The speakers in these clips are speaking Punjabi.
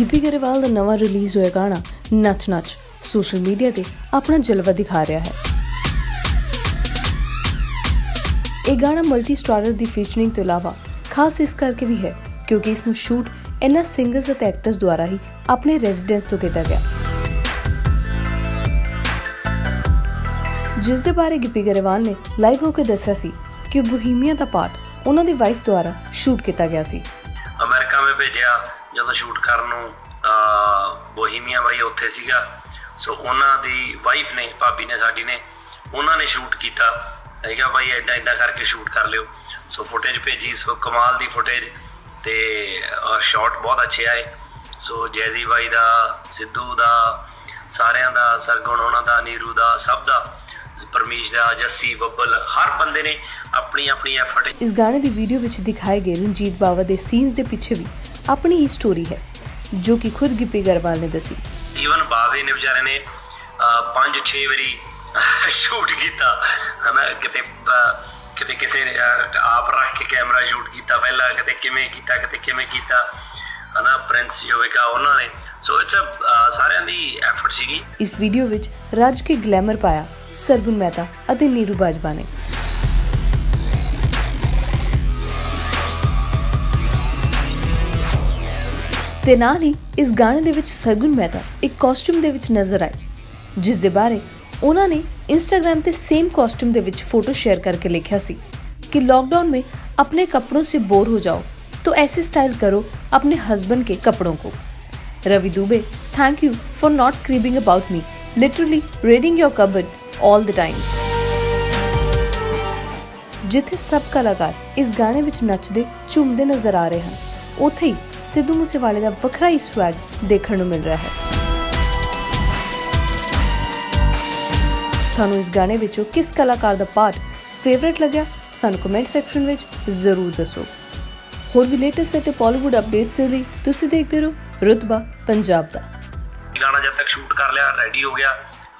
ਗਿੱਪੀ ਗਰੇਵਾਲ ਦਾ ਨਵਾਂ ਰਿਲੀਜ਼ ਹੋਇਆ ਗਾਣਾ ਨੱਚ ਨੱਚ ਸੋਸ਼ਲ ਮੀਡੀਆ ਤੇ ਆਪਣਾ ਜਲਵਾ ਦਿਖਾ ਰਿਹਾ ਹੈ। ਇਹ ਗਾਣਾ ਮਲਟੀ ਸਟਾਰਰ ਦੀ ਫੀਚਰਿੰਗ ਤੋਂ ਇਲਾਵਾ ਖਾਸ ਇਸ ਕਰਕੇ ਵੀ ਹੈ ਕਿਉਂਕਿ ਇਸ ਨੂੰ ਸ਼ੂਟ ਇਨ੍ਹਾਂ ਸਿੰਗਰਸ ਅਤੇ ਐਕਟਰਸ ਦੁਆਰਾ ਹੀ ਆਪਣੇ ਰੈਜ਼ੀਡੈਂਸ ਤੋਂ ਕੀਤਾ ਗਿਆ। ਜਿਸ ਦੇ ਬਾਰੇ ਗਿੱਪੀ ਗਰੇਵਾਲ ਨੇ ਲਾਈਵ ਹੋ ਕੇ ਦੱਸਿਆ ਸੀ ਕਿ ਬੋਹੀਮੀਆ ਦਾ ਪਾਰਟ ਉਹਨਾਂ ਦੀ ਵਾਈਫ ਦੁਆਰਾ ਸ਼ੂਟ ਕੀਤਾ ਗਿਆ ਸੀ। ਅਮਰੀਕਾ ਭੇਜਿਆ ਜਦੋਂ ਸ਼ੂਟ ਕਰਨ ਨੂੰ ਬੋਹੀਮੀਆ ਬਾਈ ਉੱਥੇ ਸੀਗਾ। ਸੋ ਉਹਨਾਂ ਦੀ ਵਾਈਫ ਨੇ, ਭਾਬੀ ਨੇ, ਸਾਡੀ ਨੇ, ਉਹਨਾਂ ਨੇ ਸ਼ੂਟ ਕੀਤਾ। ਹੈਗਾ ਬਾਈ ਐਦਾਂ ਐਦਾਂ ਕਰਕੇ ਸ਼ੂਟ ਕਰ ਲਿਓ। ਸੋ ਫੁਟੇਜ ਭੇਜੀ ਸੋ ਕਮਾਲ ਦੀ ਫੁਟੇਜ ਤੇ ਸ਼ਾਟ ਬਹੁਤ ਅੱਛੇ ਆਏ। ਸੋ ਜੈਜ਼ੀ ਬਾਈ ਦਾ, ਸਿੱਧੂ ਦਾ, ਸਾਰਿਆਂ ਦਾ, ਸਰਗੁਣ ਉਹਨਾਂ ਦਾ, ਨੀਰੂ ਦਾ, ਸਭ ਦਾ। ਪਰਮੇਸ਼ ਦਾ ਜੱਸੀ ਬੱਬਲ ਹਰ ਬੰਦੇ ਨੇ ਆਪਣੀ ਆਪਣੀ ਐਫਰਟ ਇਸ ਗਾਣੇ ਦੀ ਵੀਡੀਓ ਵਿੱਚ ਦਿਖਾਏ ਗਏ ਰਣਜੀਤ ਬਾਵਾ ਦੇ ਸੀਨਸ ਦੇ ਪਿੱਛੇ ਵੀ ਆਪਣੀ ਹੀ ਸਟੋਰੀ ਹੈ ਜੋ ਕਿ ਖੁਦ ਗਿੱਪੀ ਗਰੇਵਾਲ ਨੇ ਦੱਸੀ। ਈਵਨ ਬਾਵੇ ਨੇ ਵਿਚਾਰੇ ਨੇ 5-6 ਵਾਰੀ ਸ਼ੂਟ ਕੀਤਾ। ਹਨਾ ਕਿਤੇ ਕਿਤੇ ਕਿਸੇ ਆਪ ਰੱਖ ਕੇ ਕੈਮਰਾ ਸ਼ੂਟ ਕੀਤਾ ਪਹਿਲਾਂ ਕਿਤੇ ਕਿਵੇਂ ਕੀਤਾ ਕਿਤੇ ਕਿਵੇਂ ਕੀਤਾ। ਹਨਾ ਪ੍ਰਿੰਸ ਯੋਵਿਕਾ ਉਹਨਾਂ ਨੇ ਸੋ ਇਟਸ ਸਾਰਿਆਂ ਦੀ ਐਫਰਟ ਸੀਗੀ ਇਸ ਵੀਡੀਓ ਵਿੱਚ ਰਾਜ ਕੇ ਗਲੈਮਰ ਪਾਇਆ ਸਰਗੁਣ ਮਹਿਤਾ ਅਤੇ ਨੀਰੂ ਬਾਜਵਾ ਨੇ ਤੇ ਨਾਲ ਹੀ ਇਸ ਗਾਣੇ ਦੇ ਵਿੱਚ ਸਰਗੁਣ ਮਹਿਤਾ ਇੱਕ ਕਾਸਟਿਊਮ ਦੇ ਵਿੱਚ ਨਜ਼ਰ ਆਏ ਜਿਸ ਦੇ ਬਾਰੇ ਉਹਨਾਂ ਨੇ इंस्टाग्राम पे सेम कॉस्ट्यूम ਦੇ ਵਿੱਚ फोटो शेयर करके लिखा सी कि लॉकडाउन में अपने कपड़ों से बोर हो जाओ तो ऐसे स्टाइल करो अपने हस्बैंड के कपड़ों को Ravi Dubey thank you for not cribbing about me literally reading your cupboard all the time ਜਿੱਥੇ ਸਭ ਕਲਾਕਾਰ ਇਸ ਗਾਣੇ ਵਿੱਚ ਨੱਚਦੇ ਝੂਮਦੇ ਨਜ਼ਰ ਆ ਰਹੇ ਹਨ ਉੱਥੇ ਹੀ ਸਿੱਧੂ ਮੂਸੇਵਾਲੇ ਦਾ ਵੱਖਰਾ ਹੀ ਸਵੈਗ ਦੇਖਣ ਨੂੰ ਮਿਲ ਰਿਹਾ ਹੈ ਤੁਹਾਨੂੰ ਇਸ ਗਾਣੇ ਵਿੱਚੋਂ ਕਿਸ ਕਲਾਕਾਰ ਦਾ ਪਾਰਟ ਫੇਵਰਿਟ ਲੱਗਿਆ ਸਾਨੂੰ ਕਮੈਂਟ ਸੈਕਸ਼ਨ ਵਿੱਚ ਜ਼ਰੂਰ ਦੱਸੋ ਹੋਰ ਵੀ ਲੇਟੈਸਟ ਅਤੇ ਬਾਲੀਵੁੱਡ ਅਪਡੇਟਸ ਦੇ ਲਈ ਤੁਸੀਂ ਦੇਖਦੇ ਰਹੋ ਰੁਤਬਾ ਪੰਜਾਬ ਦਾ। ਗਾਣਾ ਜਦ ਤੱਕ ਸ਼ੂਟ ਕਰ ਲਿਆ ਰੈਡੀ ਹੋ ਗਿਆ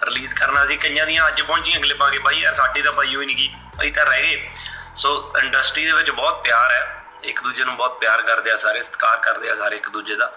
ਰਿਲੀਜ਼ ਕਰਨਾ ਸੀ, ਕਈਆਂ ਦੀਆਂ ਅੱਜ ਪਹੁੰਚੀਆਂ ਕਲਿੱਪਾਂ ਕੇ, ਬਾਈ ਯਾਰ, ਸਾਡੀ ਤਾਂ ਪਾਈ ਹੋਈ ਨਹੀਂ ਗਈ ਅਸੀਂ ਤਾਂ ਰਹਿ ਗਏ। ਸੋ ਇੰਡਸਟਰੀ ਦੇ ਵਿੱਚ ਬਹੁਤ ਪਿਆਰ ਹੈ, ਇੱਕ ਦੂਜੇ ਨੂੰ ਬਹੁਤ ਪਿਆਰ ਕਰਦੇ ਆ ਸਾਰੇ, ਸਤਿਕਾਰ ਕਰਦੇ ਆ ਸਾਰੇ ਇੱਕ ਦੂਜੇ ਦਾ।